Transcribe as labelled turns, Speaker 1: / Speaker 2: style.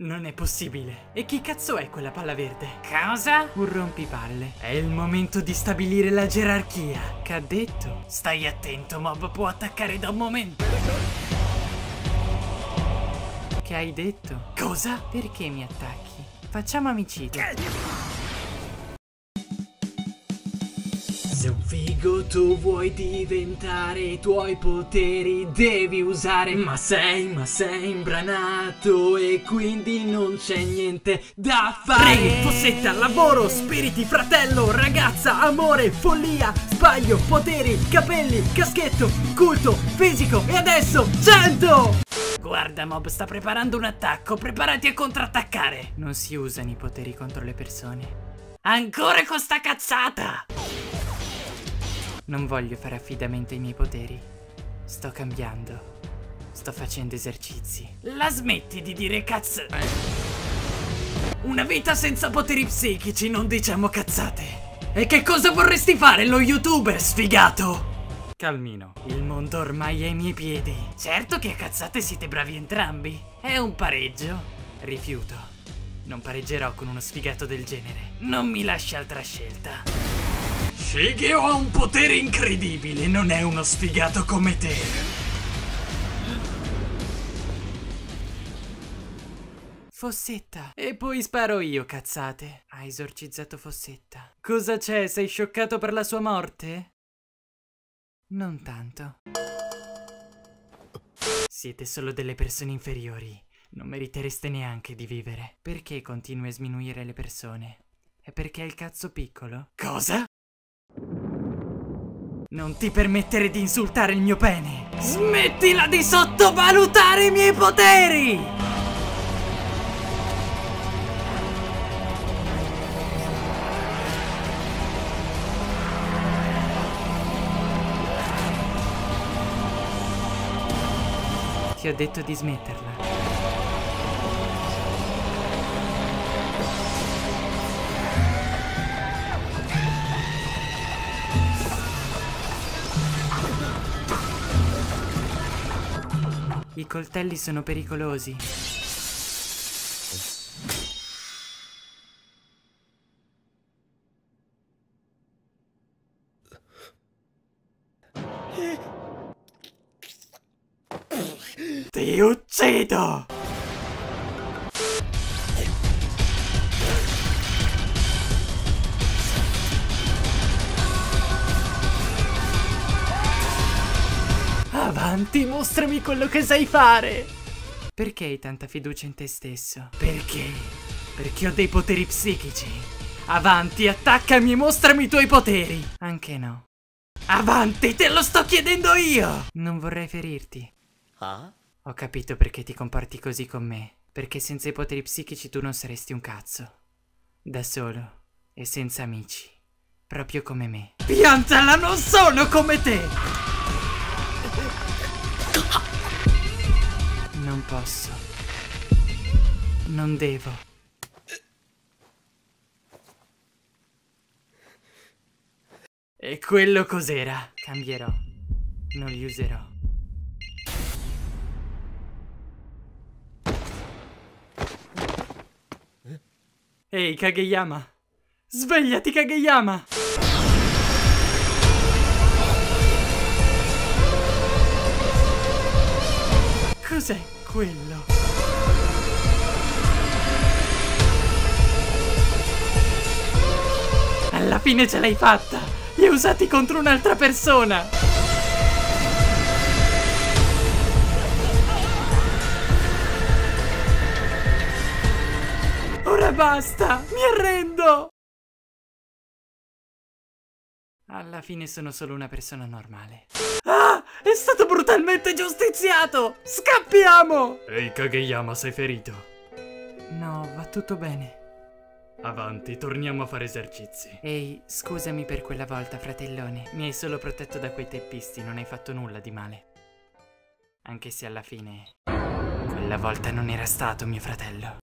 Speaker 1: Non è possibile. E chi cazzo è quella palla verde?
Speaker 2: Cosa?
Speaker 1: Un rompipalle. È il momento di stabilire la gerarchia. Che ha detto?
Speaker 2: Stai attento, Mob può attaccare da un momento.
Speaker 1: Che hai detto?
Speaker 2: Cosa?
Speaker 1: Perché mi attacchi? Facciamo amicizia. Figo tu vuoi diventare i tuoi poteri devi usare Ma sei, ma sei imbranato e quindi non c'è niente da fare
Speaker 2: Ring, fossetta, lavoro, spiriti, fratello, ragazza, amore, follia, sbaglio, poteri, capelli, caschetto, culto, fisico e adesso 100! Guarda Mob, sta preparando un attacco, preparati a contrattaccare!
Speaker 1: Non si usano i poteri contro le persone
Speaker 2: Ancora con sta cazzata!
Speaker 1: Non voglio fare affidamento ai miei poteri. Sto cambiando. Sto facendo esercizi.
Speaker 2: La smetti di dire cazzo... Una vita senza poteri psichici, non diciamo cazzate. E che cosa vorresti fare, lo youtuber sfigato?
Speaker 1: Calmino, il mondo ormai è ai miei piedi.
Speaker 2: Certo che a cazzate siete bravi entrambi. È un pareggio.
Speaker 1: Rifiuto. Non pareggerò con uno sfigato del genere.
Speaker 2: Non mi lasci altra scelta. Shigeo ha un potere incredibile, non è uno sfigato come te.
Speaker 1: Fossetta. E poi sparo io, cazzate. Ha esorcizzato Fossetta. Cosa c'è? Sei scioccato per la sua morte? Non tanto. Siete solo delle persone inferiori. Non meritereste neanche di vivere. Perché continui a sminuire le persone? È perché hai il cazzo piccolo?
Speaker 2: Cosa? Non ti permettere di insultare il mio pene! Smettila di sottovalutare i miei poteri!
Speaker 1: Ti ho detto di smetterla. I coltelli sono pericolosi.
Speaker 2: Ti uccido! Avanti, mostrami quello che sai fare!
Speaker 1: Perché hai tanta fiducia in te stesso?
Speaker 2: Perché? Perché ho dei poteri psichici. Avanti, attaccami e mostrami i tuoi poteri!
Speaker 1: Anche no.
Speaker 2: Avanti, te lo sto chiedendo io!
Speaker 1: Non vorrei ferirti.
Speaker 2: Ah?
Speaker 1: Ho capito perché ti comporti così con me. Perché senza i poteri psichici tu non saresti un cazzo. Da solo e senza amici. Proprio come me.
Speaker 2: Piantala, non sono come te!
Speaker 1: Non posso. Non devo.
Speaker 2: E quello cos'era?
Speaker 1: Cambierò. Non li userò.
Speaker 2: Ehi, Kageyama! Svegliati, Kageyama! Quello? Alla fine ce l'hai fatta! Li hai usati contro un'altra persona! Ora basta! Mi arrendo!
Speaker 1: Alla fine sono solo una persona normale.
Speaker 2: Ah! È stato brutalmente giustiziato! Scappiamo!
Speaker 3: Ehi Kageyama, sei ferito?
Speaker 1: No, va tutto bene.
Speaker 3: Avanti, torniamo a fare esercizi.
Speaker 1: Ehi, scusami per quella volta, fratellone. Mi hai solo protetto da quei teppisti, non hai fatto nulla di male. Anche se alla fine... Quella volta non era stato mio fratello.